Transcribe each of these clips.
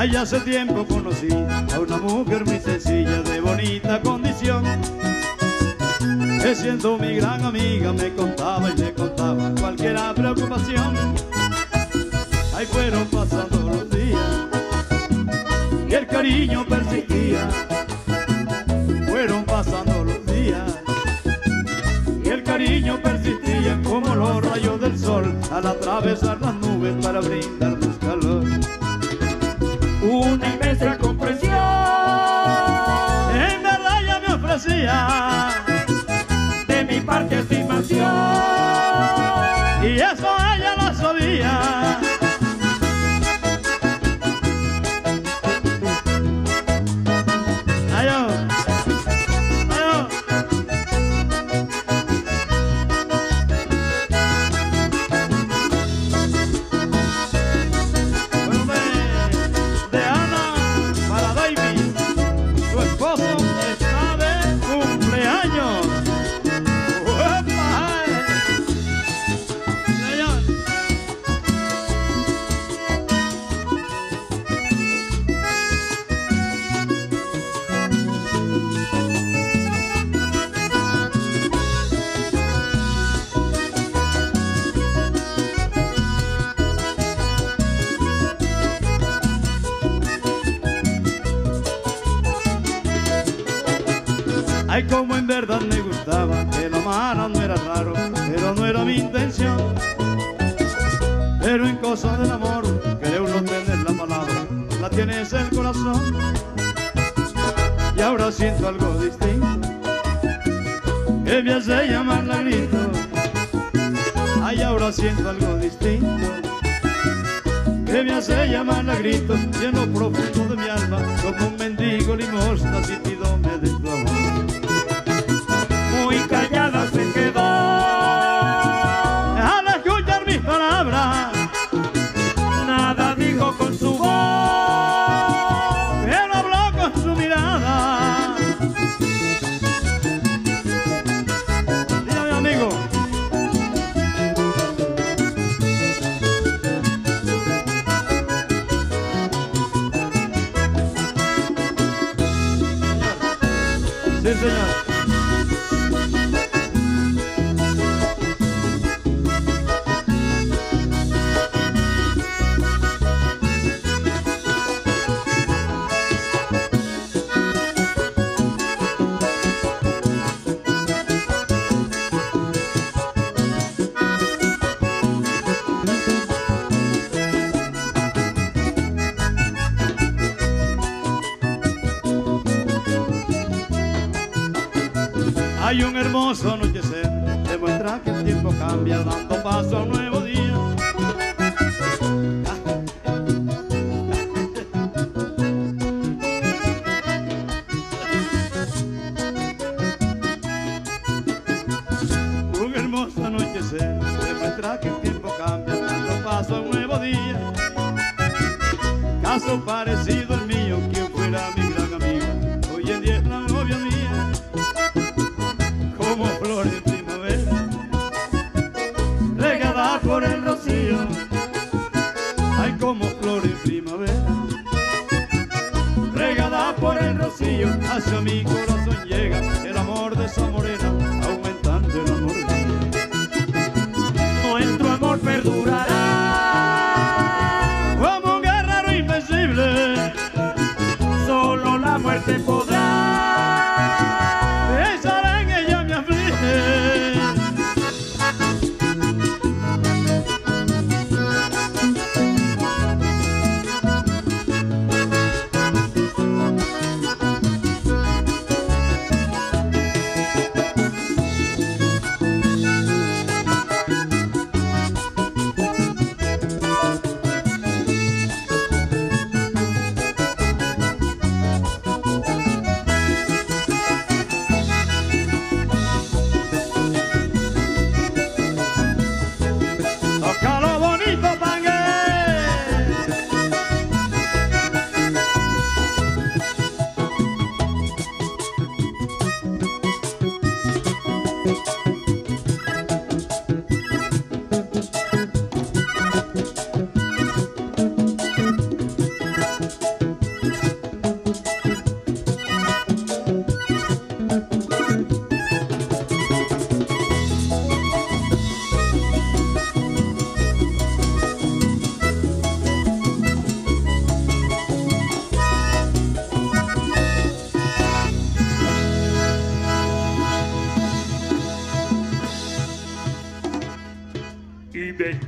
Ay, hace tiempo conocí a una mujer muy sencilla, de bonita condición. Que siendo mi gran amiga me contaba y me contaba cualquier preocupación. Ahí fueron pasando los días y el cariño persistía. Fueron pasando los días y el cariño persistía como los rayos del sol al atravesar las nubes para brindarnos De mi parte Ay, como en verdad me gustaba, que la no era raro, pero no era mi intención. Pero en cosas del amor, creo no tener la palabra, la tienes el corazón. Y ahora siento algo distinto, que me hace llamar la grito. Ay, ahora siento algo distinto, que me hace llamar la grito, y profundo de mi alma, como un mendigo limosna, si pido me prisoner. Hay un hermoso anochecer, demuestra que el tiempo cambia, dando paso a un nuevo día. Un hermoso anochecer, demuestra que el tiempo cambia, dando paso a un nuevo día. Caso parecido al mío, quien fuera mi rio, assumi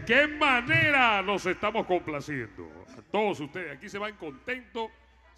qué manera los estamos complaciendo. A todos ustedes, aquí se van contentos